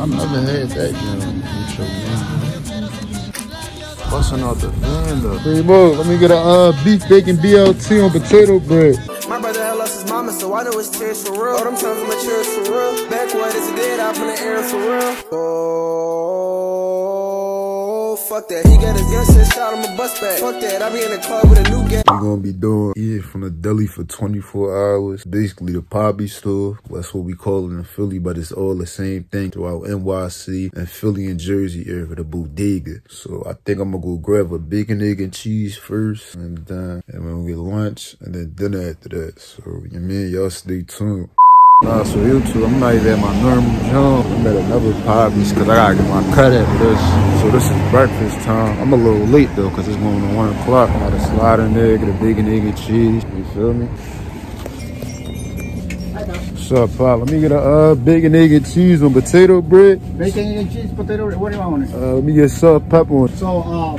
I never had that jam with your man. Busting out the van though. Hey, Mo, let me get a uh, beef bacon BLT on potato bread. My brother had lost his mama, so I know it's tears for real. All them times my tears for real. Back what is dead, out in the air for real. Oh, fuck that. He got his gun set, shot bus back. Fuck that, I be in the with a new. We're gonna be doing eating from the deli for 24 hours. Basically the Papi store. That's what we call it in Philly, but it's all the same thing throughout NYC and Philly and Jersey area, the bodega. So I think I'm gonna go grab a bacon, egg, and cheese first, and then and gonna get lunch and then dinner after that. So you mean y'all stay tuned. Nah, so YouTube, I'm not even at my normal job. I'm at another Papi's because I gotta get my cut after this. So this is breakfast time. I'm a little late though because it's going to 1 o'clock. I'm about to slide in there, get a bacon, egg, and cheese. You feel me? What's up, Pop? Let me get a uh, bacon, egg, and cheese on potato bread. Bacon, egg, and cheese, potato. bread. What do you want on it? Uh, let me get salt, pepper on it. So, uh,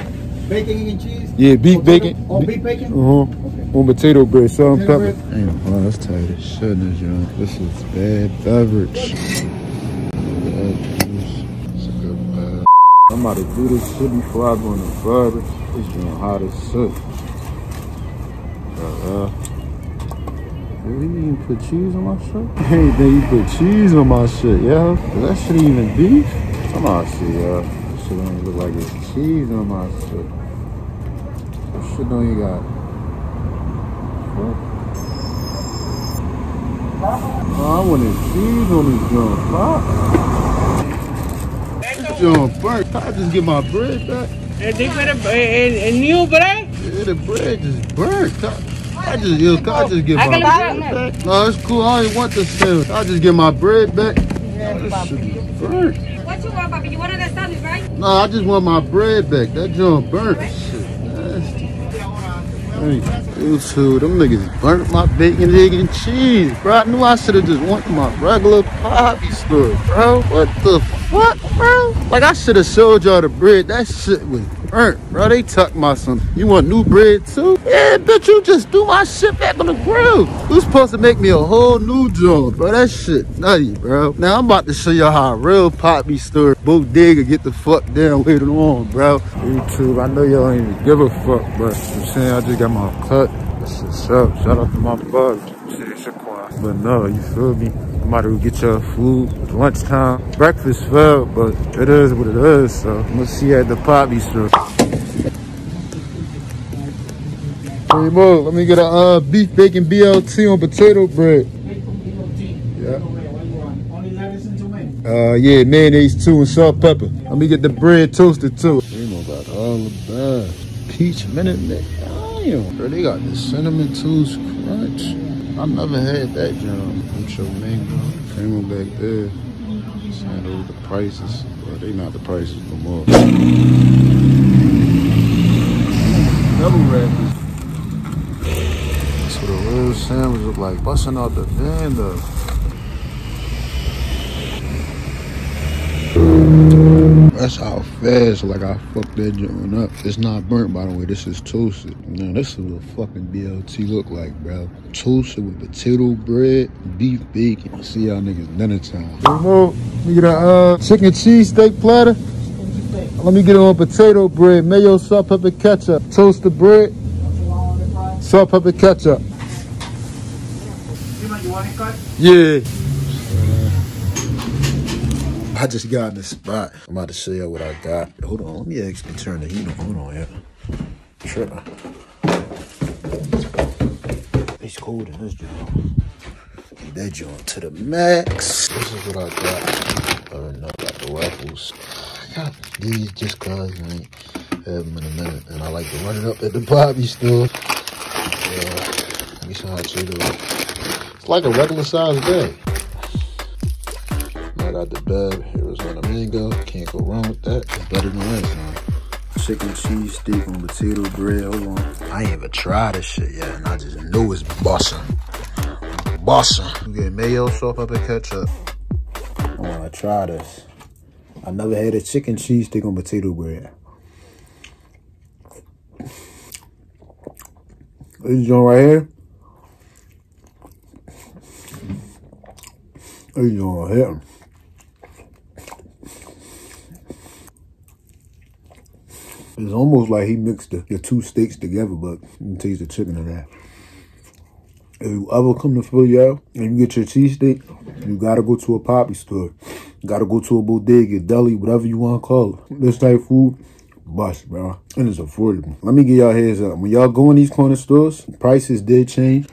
bacon, egg, and cheese. Yeah, beef Potato- bacon. Oh, beef bacon. Uh-huh. Okay. On potato bread, salt and Potato pepper. bread. Damn, wow, that's tight as shit in this joint. This is bad beverage. Bad juice. It's a good bad. I'm about to do this shit before I go in the barber. This joint hot as shit. Uh, uh. Did he even put cheese on my shit? Hey, then you put cheese on my shit, yeah? Is that shit even beef? I'm out see, y'all. This shit don't even look like it's cheese on my shit. What shit don't you got? Fuck. Oh, I wanted cheese on this joint. Fuck. This joint burnt. Can I just get my bread back? And they better a, and new bread. Yeah, the bread just burnt. I- just, yo, I just get my bread back? No, it's cool. I ain't want the sandwich. I just get my bread back. This shit is burnt. What you want, Papa? You wanted that salad, right? No, I just want my bread back. That joint burnt. Shit, nasty. Hey, YouTube, them niggas burnt my bacon, egg, and cheese, bro. I knew I should have just went to my regular Papi store, bro. What the fuck, bro? Like, I should have showed y'all the bread. That shit was burnt, bro. They tucked my son. You want new bread, too? Yeah, bitch, you just threw my shit back on the grill. You was supposed to make me a whole new joint, bro. That shit nutty, bro. Now, I'm about to show y'all how a real Papi store bodega get the fuck down later on, bro. YouTube, I know y'all ain't even give a fuck, but I'm saying I just got my cut. That shit's up. Shout out to my bug. But no, you feel me? I'm about to get your food. Lunchtime. Breakfast failed, but it is what it is. So I'm gonna see you at the Papi store. Hey Mo, let me get a uh, beef bacon BLT on potato bread. Yeah. Uh, yeah, mayonnaise too and salt pepper. Let me get the bread toasted too. Remo got all the best. Peach minute man. Damn. Bro, they got the cinnamon toast crunch. I never had that jam. With your mango. Remo back there. Saying over the prices. Well, they not the prices no more. Double wrappers. That's what a real sandwich look like. Busting out the van though. That's how fast, like I fucked that joint up. It's not burnt, by the way. This is toasted. Now, this is what a fucking BLT look like, bro. Toasted with potato bread, beef bacon. See y'all niggas dinner time. Remo, let me get a uh, chicken cheese steak platter. Let me get it on potato bread, mayo, salt, pepper, ketchup. Toasted bread, salt, pepper, ketchup. You want it cut? Yeah. I just got in the spot. I'm about to show you what I got. Hold on, let me actually turn the heat on. Hold on, yeah. Sure. It's cold in this joint. Get that joint to the max. This is what I got. Than that, I got the waffles. I got these just cause I ain't have them in a minute. And I like to run it up at the Bobby store. Yeah. Let me show how Cheetos. It's like a regular size bag. I got the bag, Arizona mango. Can't go wrong with that. It's better than last time. Chicken cheese steak on potato bread. Hold on. I ain't even tried this shit yet, and I just know it's bussin'. Bussin'. You get mayo, salt, pepper, ketchup. I wanna try this. I never had a chicken cheese steak on potato bread. This joint right here. This joint right here. It's almost like he mixed the, the two steaks together, but you can taste the chicken in that. If you ever come to Philly out and you get your cheesesteak, you gotta go to a papi store. You gotta go to a bodega, deli, whatever you wanna call it. This type of food, bust, bro. And it's affordable. Let me get y'all heads up. When y'all go in these corner stores, prices did change.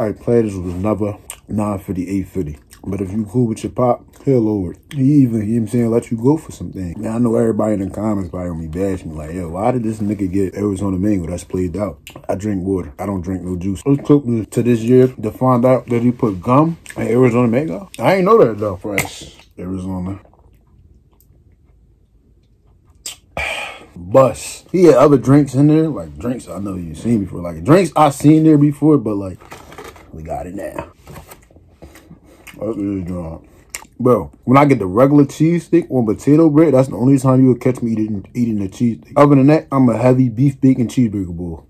Alright, platters was never 950, 850. But if you cool with your pop, he'll it. He even, you know what I'm saying, let you go for some things. Now, I know everybody in the comments probably gonna be bashing me like, yo, why did this nigga get Arizona mango that's played out? I drink water. I don't drink no juice. It took me to this year to find out that he put gum in Arizona mango. I ain't know that though. Fresh Arizona. Bus. He had other drinks in there, like drinks I know you've seen before. Like drinks I seen there before, but like we got it now. Uh, that's drunk. Bro, when I get the regular cheese steak on potato bread, that's the only time you will catch me eating eating the cheese steak. Other than that, I'm a heavy beef bacon cheeseburger boy.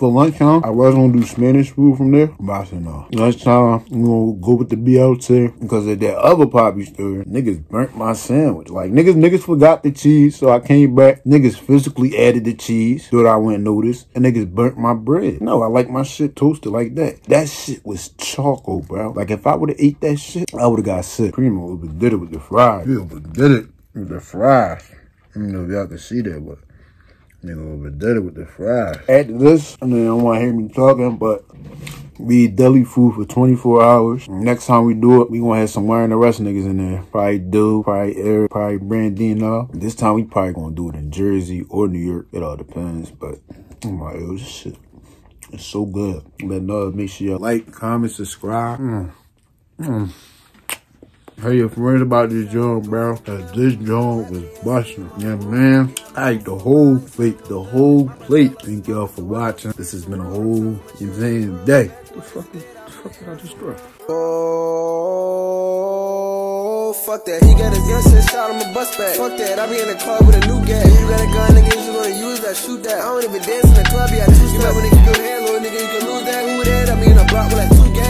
For lunchtime, I was gonna do Spanish food from there, but I said no. Lunchtime, I'm gonna go with the BLT because at that other papi store, niggas burnt my sandwich. Like niggas, niggas forgot the cheese, so I came back. Niggas physically added the cheese so that I wouldn't notice, and niggas burnt my bread. No, I like my shit toasted like that. That shit was charcoal, bro. Like if I would have ate that shit, I would have got sick. Primo would have did it with the fries. Yeah, but did it with the fries. I don't know if y'all can see that, but. Nigga overdid it with the fries. After this, and then don't want to hear me talking, but we eat deli food for 24 hours. Next time we do it, we gonna have some wearing the rest niggas in there. Probably do, probably Eric, probably Brandino. This time we probably gonna do it in Jersey or New York. It all depends, but oh my, it was shit. It's so good. But no, make sure you like, comment, subscribe. Mm. Mm. Tell your friends about this joint, bro. Cause this joint was busting. Yeah, man. I ate the whole plate, the whole plate. Thank y'all for watching. This has been a whole, you know what day. The fuck, the fuck did I just throw? Oh, fuck that. He got a gun, sent shot, I'm a bust back. Fuck that, I be in the club with a new gas. You got a gun, nigga, you gonna use that, shoot that. I don't even dance in the club, yeah, I choose You remember nigga, your hand, little nigga, you can lose that. Who that? I be in a block with like two gas.